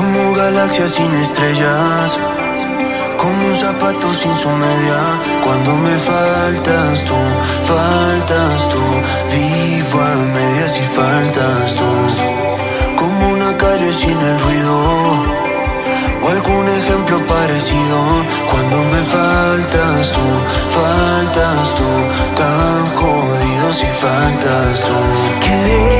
Como galaxias sin estrellas como un zapato sin su media. Cuando me faltas tú, faltas tú Vivo a medias y faltas tú. Como una calle sin el ruido O algún ejemplo parecido. Cuando me faltas tú, faltas tú Tan jodido si faltas tú